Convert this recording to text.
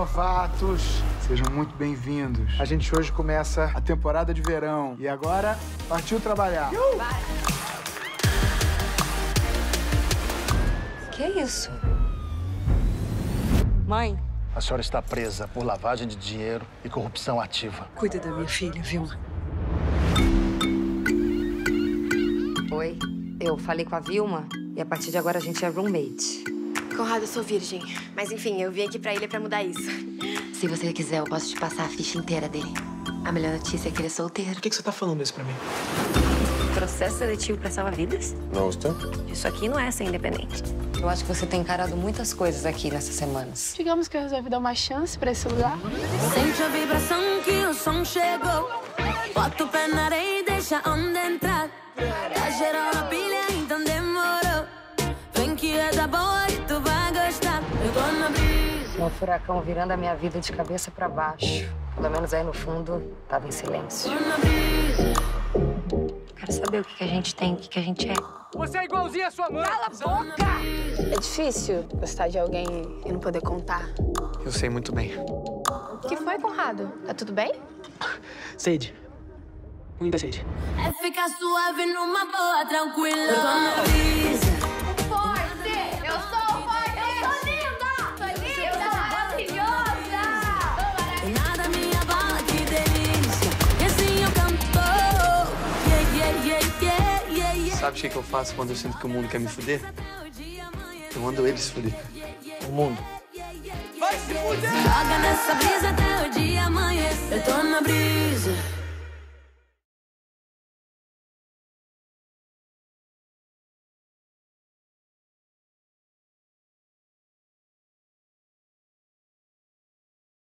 novatos, sejam muito bem-vindos. A gente hoje começa a temporada de verão. E agora, partiu trabalhar. Que isso? Mãe, A senhora está presa por lavagem de dinheiro e corrupção ativa. cuida da minha filha, Vilma. Oi, eu falei com a Vilma e a partir de agora a gente é roommate. Conrado, eu sou virgem. Mas enfim, eu vim aqui pra ilha pra mudar isso. Se você quiser, eu posso te passar a ficha inteira dele. A melhor notícia é que ele é solteiro. Por que, que você tá falando isso pra mim? Processo seletivo pra salva-vidas? Não está? Isso aqui não é ser independente. Eu acho que você tem encarado muitas coisas aqui nessas semanas. Digamos que eu resolvi dar uma chance pra esse lugar. Sente a vibração que o som chegou. Bota o pé na areia e deixa a onda entrar. Tá geral boa e tu vai gostar. Eu tô na brisa. Um furacão virando a minha vida de cabeça pra baixo. Pelo menos aí no fundo, tava em silêncio. Tô na brisa. Quero saber o que, que a gente tem, o que, que a gente é. Você é igualzinha a sua mãe! Cala a boca! É difícil gostar de alguém e não poder contar. Eu sei muito bem. O que foi, Conrado? Tá tudo bem? Sede. Muita sede. É ficar suave numa boa, tranquila. Sabe o que, que eu faço quando eu sinto que o mundo quer me fuder? Eu mando eles fuder. O mundo. Joga nessa brisa até o dia amanhecer. Eu tô.